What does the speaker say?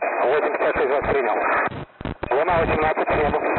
8 53 23 0. Луна 18, небо.